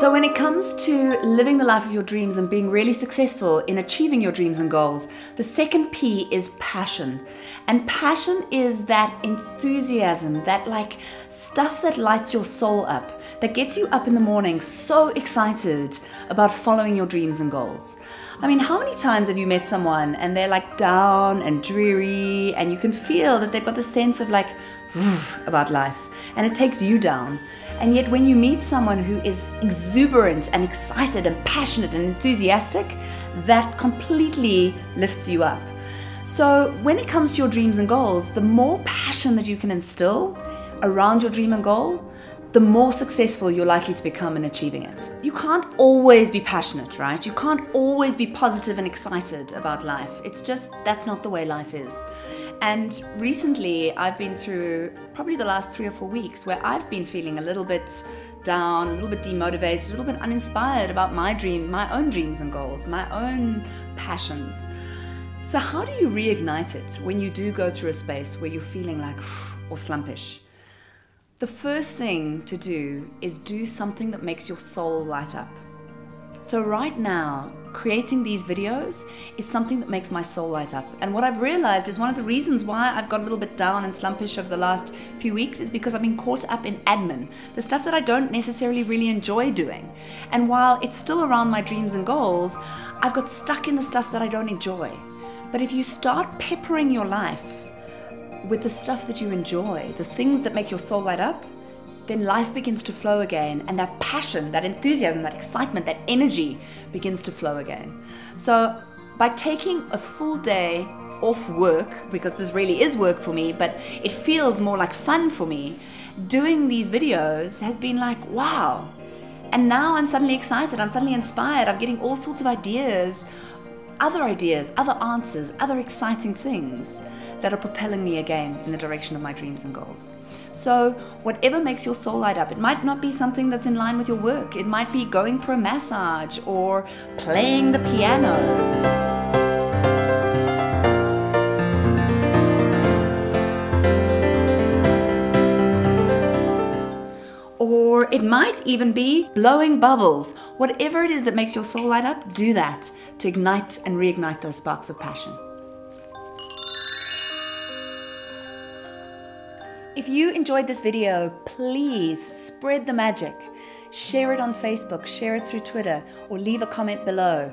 So, when it comes to living the life of your dreams and being really successful in achieving your dreams and goals, the second P is passion. And passion is that enthusiasm, that like stuff that lights your soul up, that gets you up in the morning so excited about following your dreams and goals. I mean, how many times have you met someone and they're like down and dreary, and you can feel that they've got the sense of like about life, and it takes you down. And yet, when you meet someone who is exuberant and excited and passionate and enthusiastic, that completely lifts you up. So, when it comes to your dreams and goals, the more passion that you can instill around your dream and goal, the more successful you're likely to become in achieving it. You can't always be passionate, right? You can't always be positive and excited about life. It's just that's not the way life is. And recently, I've been through probably the last three or four weeks where I've been feeling a little bit down, a little bit demotivated, a little bit uninspired about my dream, my own dreams and goals, my own passions. So, how do you reignite it when you do go through a space where you're feeling like or slumpish? The first thing to do is do something that makes your soul light up. So, right now, creating these videos is something that makes my soul light up. And what I've realized is one of the reasons why I've got a little bit down and slumpish over the last few weeks is because I've been caught up in admin, the stuff that I don't necessarily really enjoy doing. And while it's still around my dreams and goals, I've got stuck in the stuff that I don't enjoy. But if you start peppering your life with the stuff that you enjoy, the things that make your soul light up, then life begins to flow again and that passion, that enthusiasm, that excitement, that energy begins to flow again. So, by taking a full day off work, because this really is work for me, but it feels more like fun for me, doing these videos has been like, wow. And now I'm suddenly excited, I'm suddenly inspired, I'm getting all sorts of ideas, other ideas, other answers, other exciting things that are propelling me again in the direction of my dreams and goals. So, whatever makes your soul light up, it might not be something that's in line with your work. It might be going for a massage or playing the piano. Or it might even be blowing bubbles. Whatever it is that makes your soul light up, do that to ignite and reignite those sparks of passion. If you enjoyed this video, please spread the magic. Share it on Facebook, share it through Twitter, or leave a comment below.